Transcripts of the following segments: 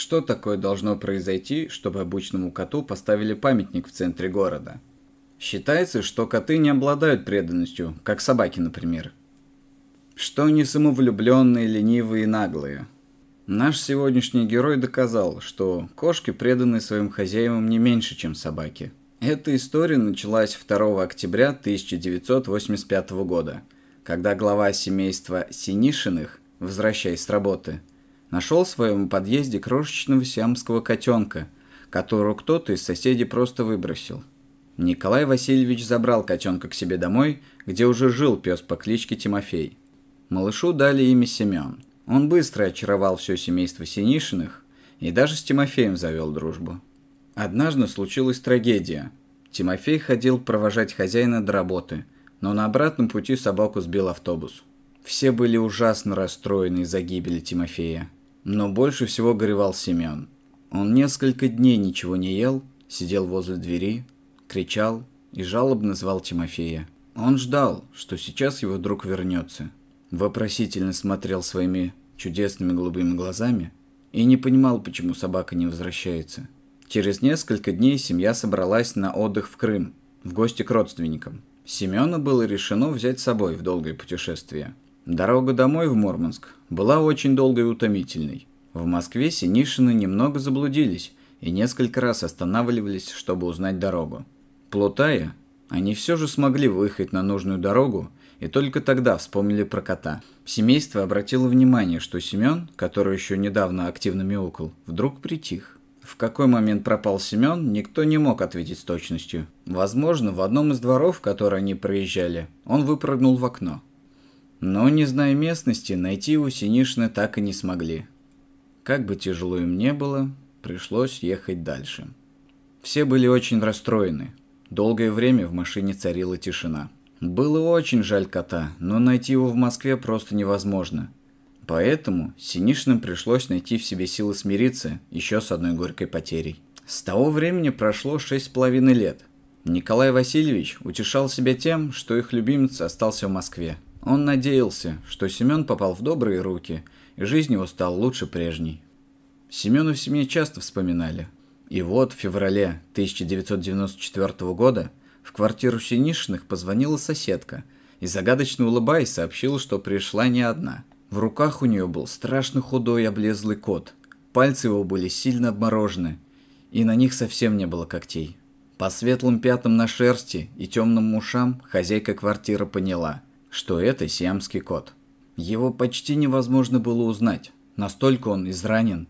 Что такое должно произойти, чтобы обычному коту поставили памятник в центре города? Считается, что коты не обладают преданностью, как собаки, например. Что они самовлюбленные, ленивые и наглые. Наш сегодняшний герой доказал, что кошки преданы своим хозяевам не меньше, чем собаки. Эта история началась 2 октября 1985 года, когда глава семейства Синишиных, возвращаясь с работы, нашел в своем подъезде крошечного сиамского котенка, которого кто-то из соседей просто выбросил. Николай Васильевич забрал котенка к себе домой, где уже жил пес по кличке Тимофей. Малышу дали имя Семен. Он быстро очаровал все семейство Синишиных и даже с Тимофеем завел дружбу. Однажды случилась трагедия. Тимофей ходил провожать хозяина до работы, но на обратном пути собаку сбил автобус. Все были ужасно расстроены из-за гибели Тимофея. Но больше всего горевал Семен. Он несколько дней ничего не ел, сидел возле двери, кричал и жалобно звал Тимофея. Он ждал, что сейчас его друг вернется. Вопросительно смотрел своими чудесными голубыми глазами и не понимал, почему собака не возвращается. Через несколько дней семья собралась на отдых в Крым, в гости к родственникам. Семена было решено взять с собой в долгое путешествие – Дорога домой в Мурманск была очень долгой и утомительной. В Москве Синишины немного заблудились и несколько раз останавливались, чтобы узнать дорогу. Плутая, они все же смогли выехать на нужную дорогу и только тогда вспомнили про кота. Семейство обратило внимание, что Семен, который еще недавно активно мяукал, вдруг притих. В какой момент пропал Семен, никто не мог ответить с точностью. Возможно, в одном из дворов, которые они проезжали, он выпрыгнул в окно. Но, не зная местности, найти его Синишны так и не смогли. Как бы тяжело им не было, пришлось ехать дальше. Все были очень расстроены. Долгое время в машине царила тишина. Было очень жаль кота, но найти его в Москве просто невозможно. Поэтому Синишным пришлось найти в себе силы смириться еще с одной горькой потерей. С того времени прошло шесть с половиной лет. Николай Васильевич утешал себя тем, что их любимец остался в Москве. Он надеялся, что Семен попал в добрые руки, и жизнь его стала лучше прежней. Семена в семье часто вспоминали. И вот в феврале 1994 года в квартиру Синишиных позвонила соседка и загадочно улыбаясь сообщила, что пришла не одна. В руках у нее был страшно худой облезлый кот. Пальцы его были сильно обморожены, и на них совсем не было когтей. По светлым пятам на шерсти и темным ушам хозяйка квартиры поняла – что это сиамский кот. Его почти невозможно было узнать, настолько он изранен.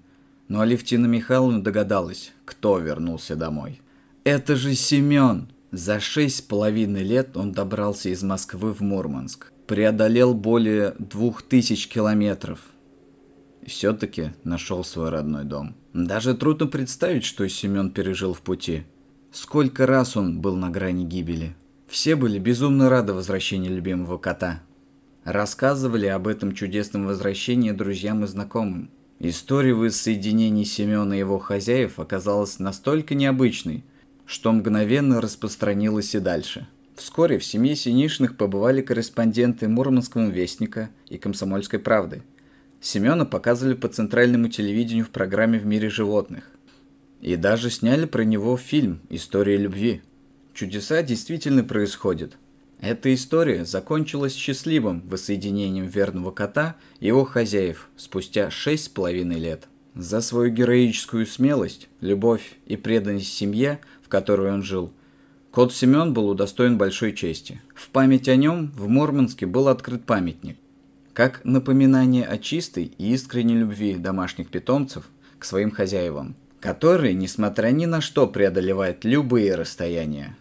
Но Алевтина Михайловна догадалась, кто вернулся домой. Это же Семен! За шесть с половиной лет он добрался из Москвы в Мурманск. Преодолел более двух тысяч километров. Все-таки нашел свой родной дом. Даже трудно представить, что Семен пережил в пути. Сколько раз он был на грани гибели. Все были безумно рады возвращению любимого кота. Рассказывали об этом чудесном возвращении друзьям и знакомым. История воссоединения Семена и его хозяев оказалась настолько необычной, что мгновенно распространилась и дальше. Вскоре в семье Синишных побывали корреспонденты Мурманского вестника и Комсомольской правды. Семена показывали по центральному телевидению в программе «В мире животных». И даже сняли про него фильм «История любви». Чудеса действительно происходят. Эта история закончилась счастливым воссоединением верного кота и его хозяев спустя шесть с половиной лет. За свою героическую смелость, любовь и преданность семье, в которой он жил, кот Семен был удостоен большой чести. В память о нем в Мурманске был открыт памятник, как напоминание о чистой и искренней любви домашних питомцев к своим хозяевам, которые, несмотря ни на что, преодолевают любые расстояния.